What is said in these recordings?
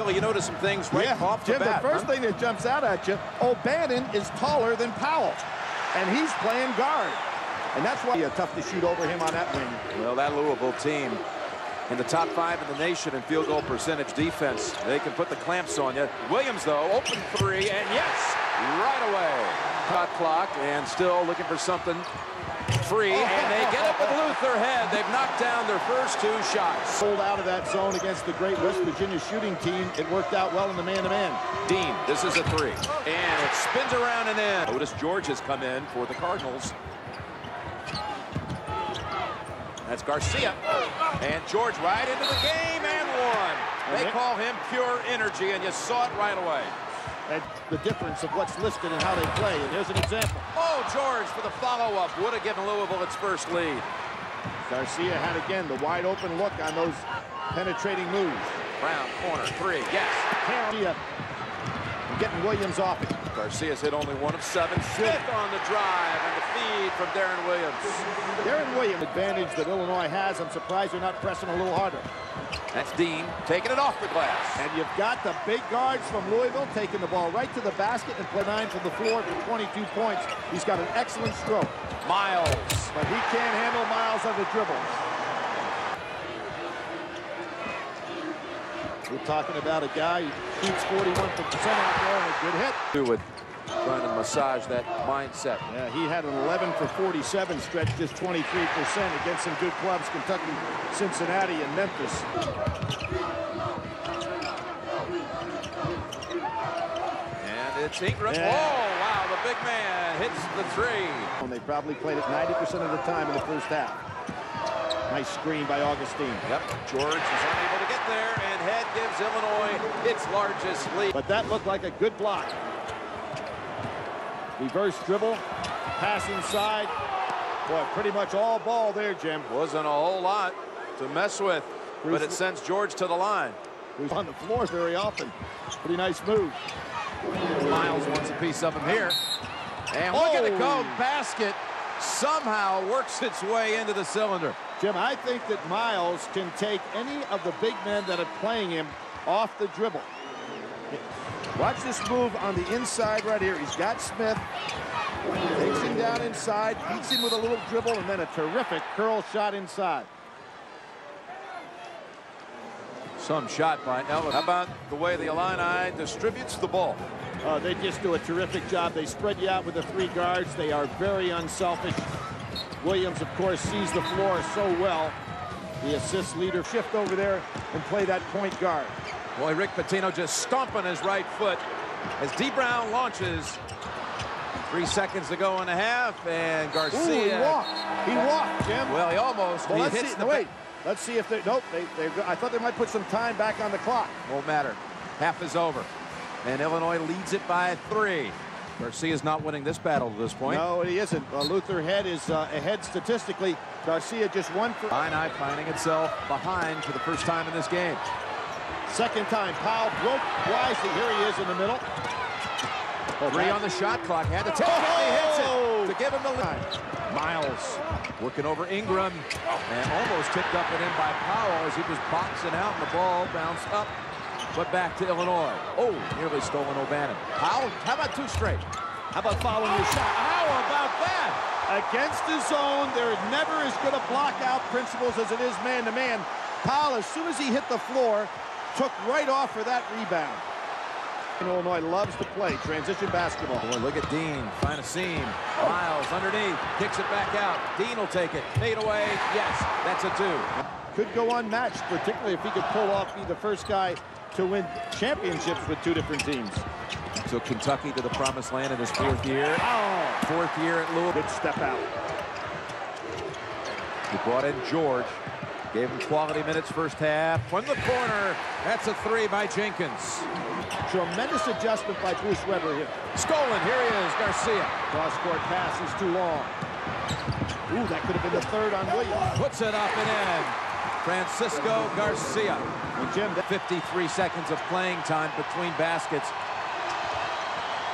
Billy, you notice some things right yeah, off the Jim, bat. the first huh? thing that jumps out at you, O'Bannon is taller than Powell, and he's playing guard. And that's why it's tough to shoot over him on that wing. Well, that Louisville team in the top five in the nation in field goal percentage defense. They can put the clamps on you. Williams, though, open three, and yes, right away. Shot clock, and still looking for something free, and they get it with Luther Head. They've knocked down their first two shots. Pulled out of that zone against the great West Virginia shooting team. It worked out well in the man-to-man. Dean, this is a three, and it spins around and in. Otis George has come in for the Cardinals. That's Garcia. And George right into the game and one. They call him pure energy, and you saw it right away. And the difference of what's listed and how they play. And here's an example. Oh, George for the follow-up. Would have given Louisville its first lead. Garcia had again the wide open look on those penetrating moves. Brown, corner, three, yes. Garcia getting Williams off it. Garcia's hit only one of seven. Smith on the drive and the feed from Deron Williams. Deron Williams advantage that Illinois has. I'm surprised they're not pressing a little harder. That's Dean taking it off the glass. And you've got the big guards from Louisville taking the ball right to the basket and play nine from the floor for 22 points. He's got an excellent stroke. Myles. But he can't handle Myles on the dribble. We're talking about a guy who shoots 41% out there and a good hit. Who would trying to massage that mindset. Yeah, he had an 11 for 47 stretch, just 23% against some good clubs, Kentucky, Cincinnati, and Memphis. And it's Ingram. Yeah. Oh, wow, the big man hits the three. And they probably played it 90% of the time in the first half. Nice screen by Augustine. Yep, George is unable to get there, and Head gives Illinois its largest lead. But that looked like a good block. Reverse dribble, pass inside. Boy, pretty much all ball there, Jim. Wasn't a whole lot to mess with, but it sends George to the line. Who's on the floor very often. Pretty nice move. Myles wants a piece of him here. And look at the Oh. go basket somehow works its way into the cylinder. Jim, I think that Myles can take any of the big men that are playing him off the dribble. Watch this move on the inside right here. He's got Smith. Takes him down inside, beats him with a little dribble, and then a terrific curl shot inside. Some shot by Ellen. How about the way the Illini distributes the ball? Uh, they just do a terrific job. They spread you out with the three guards. They are very unselfish. Williams, of course, sees the floor so well. The assist leader shift over there and play that point guard. Boy, Rick Pitino just stomping his right foot as D. Brown launches. Three seconds to go in the half, and Garcia. Ooh, he walked. He walked, Jim. Well, he almost. Well, he let's hits see. the No, wait. Let's see if they. Nope. They. They. I thought they might put some time back on the clock. Won't matter. Half is over. And Illinois leads it by three. Garcia's not winning this battle at this point. No, he isn't. Uh, Luther Head is uh, ahead statistically. Garcia just one for Illini finding itself behind for the first time in this game. Second time. Powell broke wisely. Here he is in the middle. Three on the shot clock. Had to take it. He hits it oh! to give him the lead. Myles working over Ingram and almost tipped up and in by Powell as he was boxing out and the ball bounced up but back to Illinois. Oh, nearly stolen O'Bannon. Powell, how about two straight? How about following your shot? How about that? Against his zone, there is never as good a block-out principles as it is man-to-man. Powell, as soon as he hit the floor, took right off for that rebound. Illinois loves to play transition basketball. Boy, look at Dean. Find a seam. Myles underneath. Kicks it back out. Dean will take it. Fade away. Yes, that's a two. Could go unmatched, particularly if he could pull off, be the first guy to win championships with two different teams. Took Kentucky to the promised land in his fourth year. Oh, Fourth year at Louisville. good step out. He brought in George. Gave him quality minutes first half. From the corner. That's a three by Jenkins. Tremendous adjustment by Bruce Weber here. Stolen. Here he is. Garcia. Cross-court pass is too long. Ooh, that could have been the third on Williams. Puts it up and in. Francisco Garcia. And Jim, 53 seconds of playing time between baskets.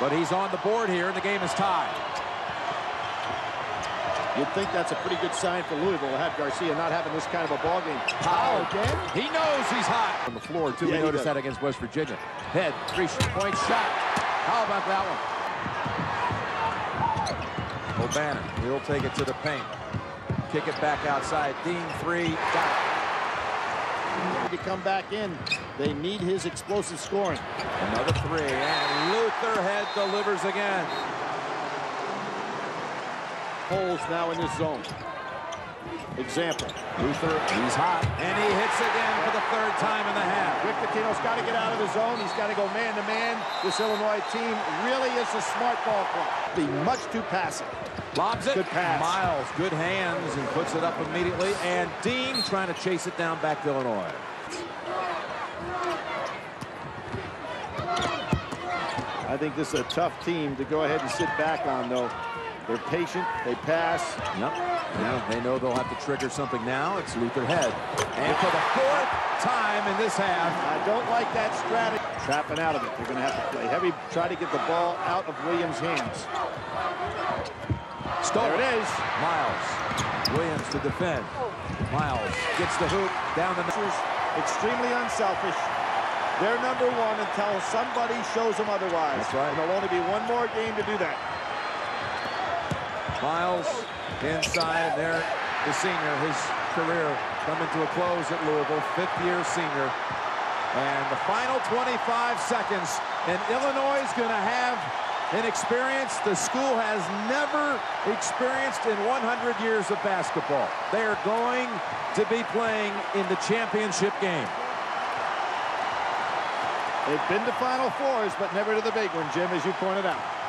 But he's on the board here, and the game is tied. You'd think that's a pretty good sign for Louisville to have Garcia not having this kind of a ball game. Powell again? He knows he's hot. On the floor, too. Yeah, we he noticed that against West Virginia. Head, three-point shot. How about that one? O'Bannon, he'll take it to the paint. Kick it back outside. Dean, three, got it. To come back in, they need his explosive scoring. Another three, and Luther Head delivers again. Holes now in this zone. Example. Luther, he's hot, and he hits again for the third time in the half. Rick Pitino's got to get out of the zone. He's got to go man-to-man. This Illinois team really is a smart ball club. Be much too passive. Lobs it. Good pass. Myles, good hands, and puts it up immediately. And Dean trying to chase it down back to Illinois. I think this is a tough team to go ahead and sit back on, though. They're patient. They pass. Yep. Yeah, they know they'll have to trigger something now. It's Luther Head. And for the fourth time in this half, I don't like that strategy. Trapping out of it. They're going to have to play heavy, try to get the ball out of Williams' hands. Stolen. There it is. Myles. Williams to defend. Myles gets the hoop down the is extremely unselfish. They're number one until somebody shows them otherwise. That's right. And there'll only be one more game to do that. Myles inside there. The senior, his career coming to a close at Louisville, fifth year senior. And the final 25 seconds, and Illinois is going to have an experience the school has never experienced in 100 years of basketball. They are going to be playing in the championship game. They've been to Final Fours, but never to the big one, Jim, as you pointed out.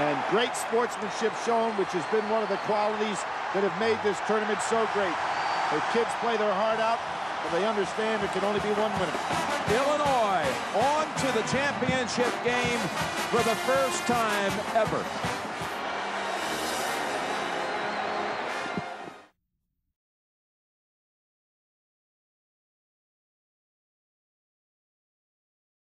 And great sportsmanship shown, which has been one of the qualities that have made this tournament so great. The kids play their heart out, but they understand it can only be one winner. Illinois on to the championship game for the first time ever.